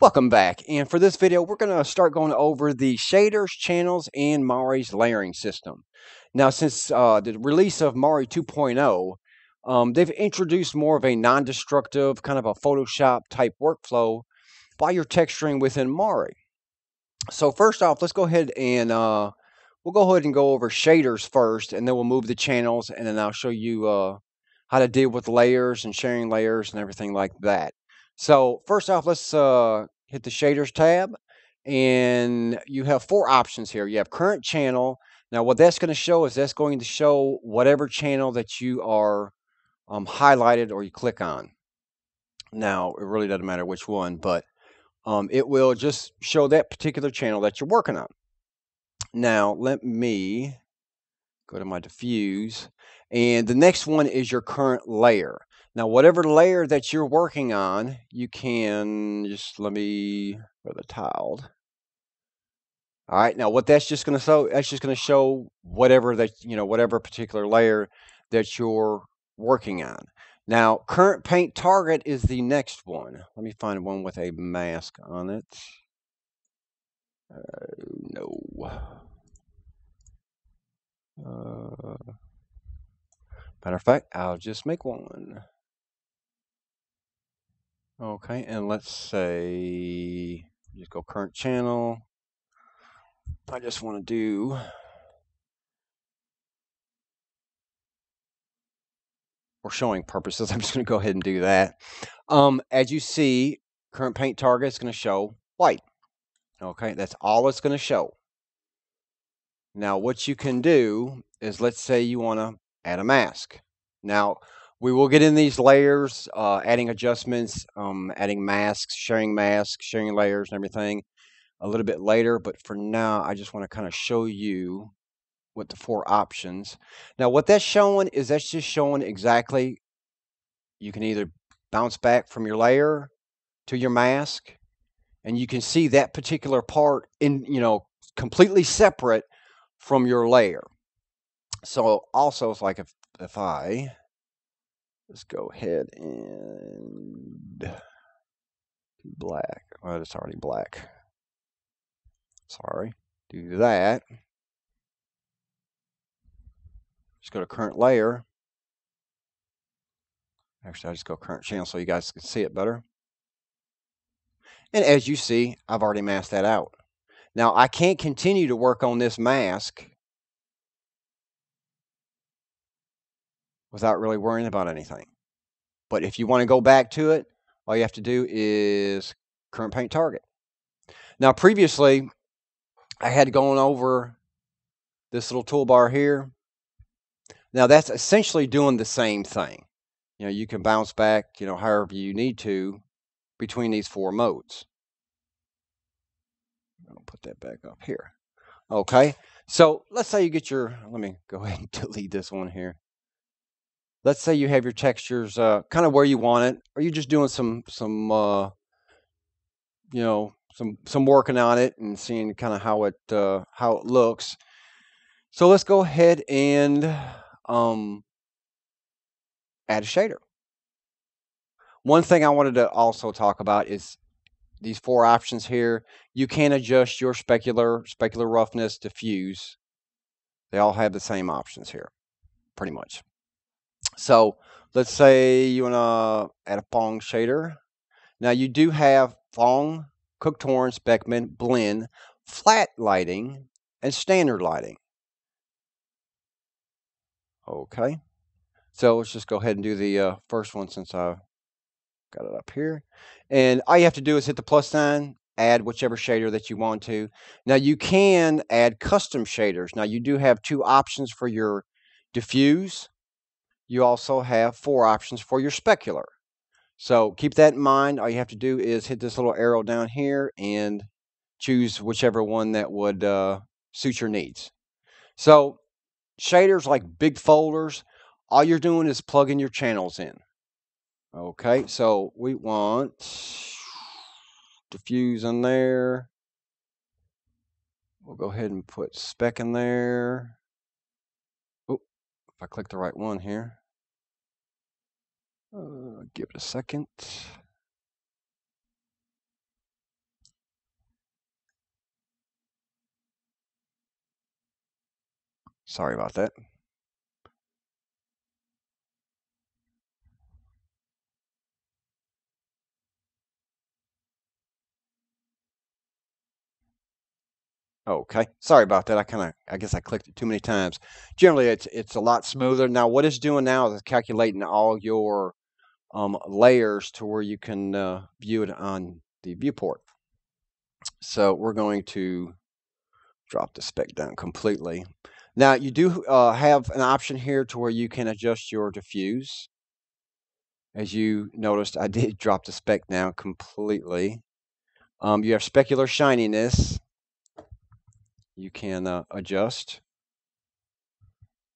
Welcome back. And for this video, we're going to start going over the shaders, channels, and Mari's layering system. Now, since uh, the release of Mari 2.0, um, they've introduced more of a non-destructive, kind of a Photoshop type workflow while you're texturing within Mari. So first off, let's go ahead and uh, we'll go ahead and go over shaders first, and then we'll move the channels, and then I'll show you uh, how to deal with layers and sharing layers and everything like that. So first off, let's uh, hit the shaders tab, and you have four options here. You have current channel. Now, what that's going to show is that's going to show whatever channel that you are um, highlighted or you click on. Now, it really doesn't matter which one, but um, it will just show that particular channel that you're working on. Now, let me go to my diffuse. And the next one is your current layer. Now, whatever layer that you're working on, you can just let me for the tiled. All right. Now, what that's just going to show, that's just going to show whatever that you know, whatever particular layer that you're working on. Now, current paint target is the next one. Let me find one with a mask on it. Uh, no. Uh, matter of fact, I'll just make one. Okay, and let's say, just go current channel. I just want to do for showing purposes, I'm just going to go ahead and do that. Um, as you see, current paint target is going to show white. Okay, that's all it's going to show. Now, what you can do is, let's say you want to add a mask. Now, we will get in these layers, uh, adding adjustments, um, adding masks, sharing masks, sharing layers and everything a little bit later. But for now, I just want to kind of show you what the four options. Now, what that's showing is that's just showing exactly you can either bounce back from your layer to your mask, and you can see that particular part in, you know, completely separate from your layer. So also it's like if, if I let's go ahead and do black. Well, it's already black. Sorry. Do that. Just go to current layer. Actually, I just go current channel so you guys can see it better. And as you see, I've already masked that out. Now, I can't continue to work on this mask without really worrying about anything. But if you want to go back to it, all you have to do is current paint target. Now, previously, I had gone over this little toolbar here. Now, that's essentially doing the same thing. You know, you can bounce back, you know, however you need to between these four modes. I'll put that back up here. Okay, so let's say you get your, let me go ahead and delete this one here let's say you have your textures uh, kind of where you want it, or you're just doing some some uh, you know some some working on it and seeing kind of how it uh, how it looks. So let's go ahead and um, add a shader. One thing I wanted to also talk about is these four options here. You can adjust your specular, specular roughness, diffuse. They all have the same options here, pretty much. So let's say you want to add a Phong shader. Now you do have Phong, Cook Torrance, Beckmann, Blend, flat lighting, and standard lighting. Okay. So let's just go ahead and do the uh, first one since I got it up here. And all you have to do is hit the plus sign, add whichever shader that you want to. Now you can add custom shaders. Now you do have two options for your diffuse you also have four options for your specular. So keep that in mind. All you have to do is hit this little arrow down here and choose whichever one that would uh, suit your needs. So shaders like big folders, all you're doing is plugging your channels in. Okay, so we want diffuse in there. We'll go ahead and put spec in there. Oh, if I click the right one here. Uh, give it a second. Sorry about that. Okay, sorry about that. I kind of, I guess I clicked it too many times. Generally, it's it's a lot smoother. Now, what it's doing now is calculating all your um, layers to where you can uh, view it on the viewport. So we're going to drop the spec down completely. Now, you do uh, have an option here to where you can adjust your diffuse. As you noticed, I did drop the spec down completely. Um, you have specular shininess you can uh, adjust.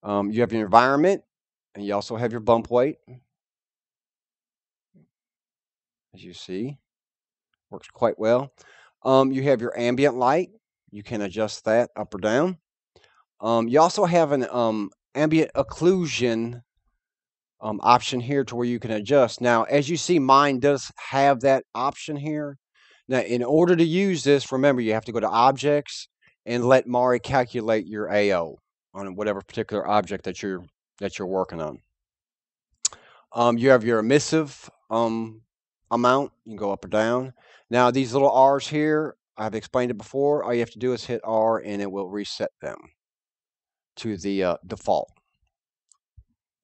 Um, you have your environment, and you also have your bump weight. As you see, works quite well. Um, you have your ambient light. You can adjust that up or down. Um, you also have an um, ambient occlusion um, option here to where you can adjust. Now, as you see, mine does have that option here. Now, in order to use this, remember, you have to go to Objects, and let Mari calculate your AO on whatever particular object that you're that you're working on. Um, you have your emissive um, amount. You can go up or down. Now these little R's here, I've explained it before. All you have to do is hit R and it will reset them to the uh, default.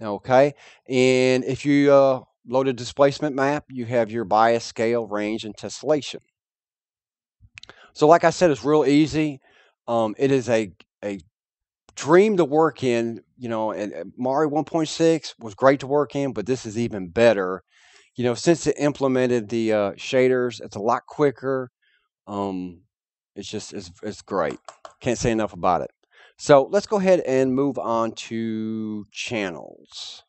Okay, and if you uh, load a displacement map, you have your bias, scale, range, and tessellation. So like I said, it's real easy. Um, it is a a dream to work in. You know, and, and Mari 1.6 was great to work in, but this is even better. You know, since it implemented the uh, shaders, it's a lot quicker. Um, it's just it's, it's great. Can't say enough about it. So let's go ahead and move on to channels.